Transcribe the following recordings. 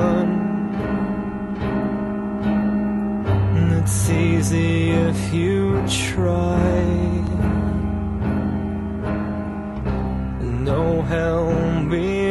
heaven. It's easy if you try. No hell below.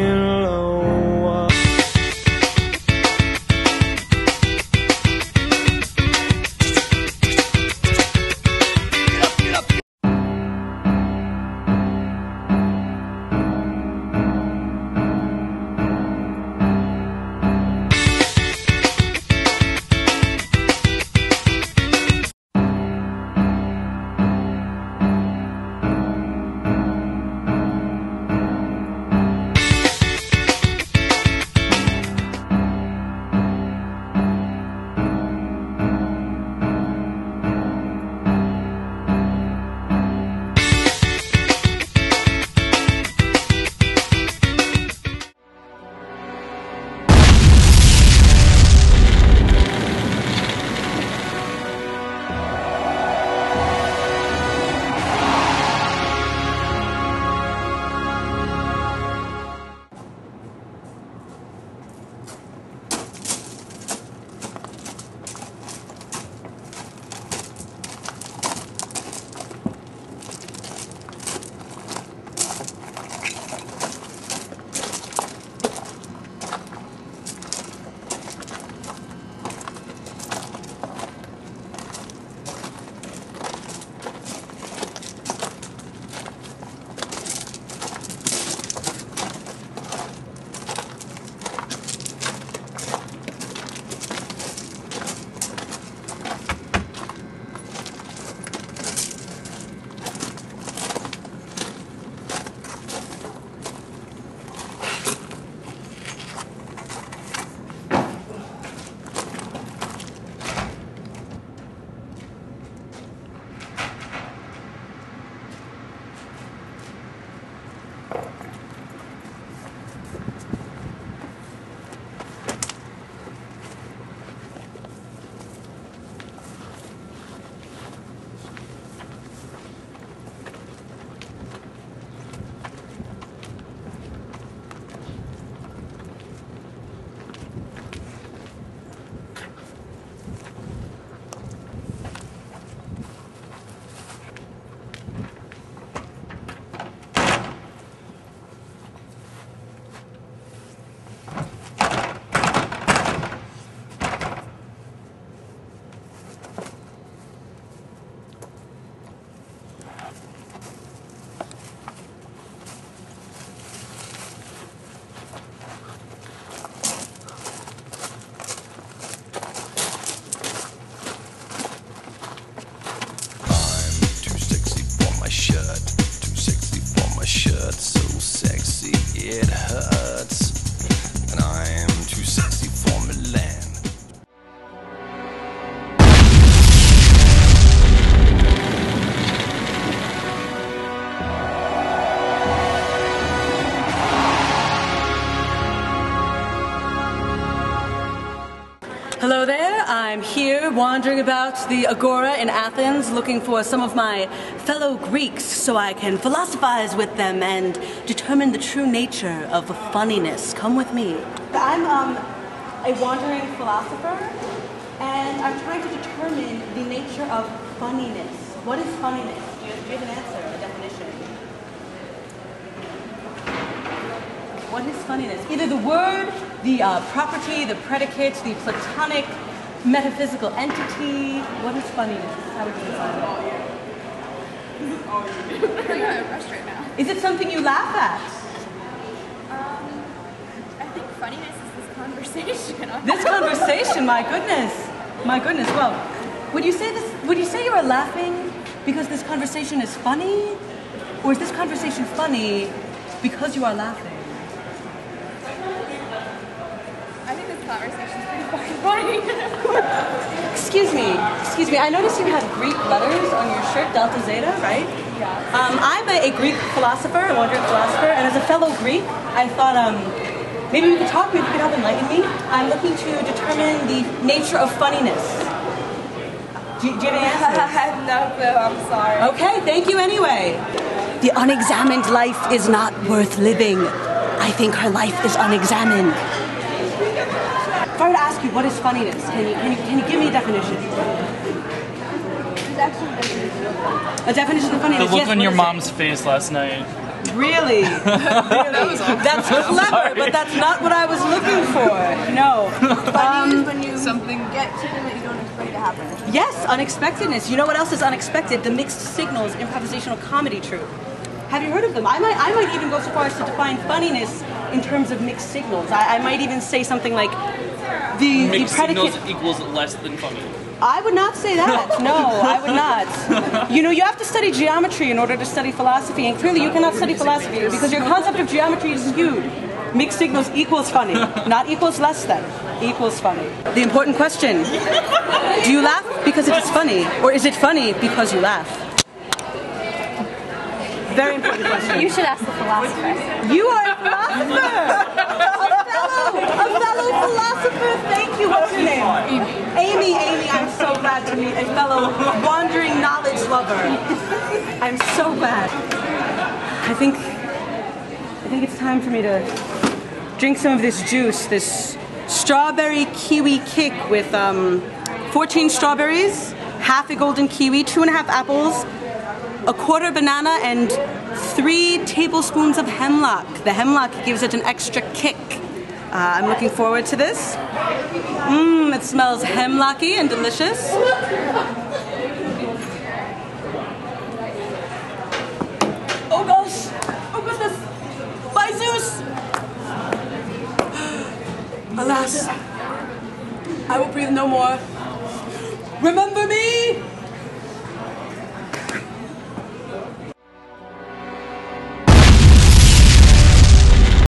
For. So sexy it hurts. I'm here wandering about the Agora in Athens looking for some of my fellow Greeks so I can philosophize with them and determine the true nature of funniness. Come with me. I'm um, a wandering philosopher and I'm trying to determine the nature of funniness. What is funniness? Do you, have an answer, a definition? What is funniness? Either the word, the uh, property, the predicate, the platonic metaphysical entity. What is funniness? How would you define it? I'm not impressed right now. Is it something you laugh at? Um, I think funniness is this conversation. This conversation, my goodness, my goodness. Well, would you say this? Would you say you are laughing because this conversation is funny, or is this conversation funny because you are laughing? I think this conversation is pretty fucking funny. Excuse me, excuse me. I noticed you have Greek letters on your shirt, Delta Zeta, right? yeah. Um, I'm a, a Greek philosopher, a wandering philosopher, and as a fellow Greek, I thought um, maybe we could talk, maybe you could help enlighten me. I'm looking to determine the nature of funniness. Do, you- do you have any I have no clue. I'm sorry. Okay, thank you anyway. The unexamined life is not worth living. I think her life is unexamined. If I were to ask you what is funniness, can you, can you, can you give me a definition? It's actually. A definition of funniness. The look yes, on your is it? mom's face last night. Really? really? That's clever, but that's not what I was looking for. No. Funny is when you something get something that you don't expect to happen. Yes, unexpectedness. You know what else is unexpected? The Mixed Signals improvisational comedy troupe. Have you heard of them? I might, I might even go so far as to define funniness in terms of mixed signals. I, I might even say something like the, the Mixed predicate. signals equals less than funny. I would not say that. No, I would not. You know, you have to study geometry in order to study philosophy, and clearly you cannot study philosophy because your concept of geometry is skewed. Mixed signals equals funny, not equals less than, equals funny. The important question do you laugh because it is funny, or is it funny because you laugh? Very important question. You should ask the philosopher. You are a philosopher! Fellow philosopher! Thank you. What's your name? Amy. Amy, Amy, I'm so glad to meet a fellow wandering knowledge lover. I'm so glad. I think I think it's time for me to drink some of this juice, this strawberry kiwi kick with um, 14 strawberries, half a golden kiwi, two and a half apples, a quarter banana and three tablespoons of hemlock. The hemlock gives it an extra kick. Uh, I'm looking forward to this. Mmm, it smells hemlocky and delicious. Oh gosh! Oh goodness! By Zeus! Alas, I will breathe no more. Remember me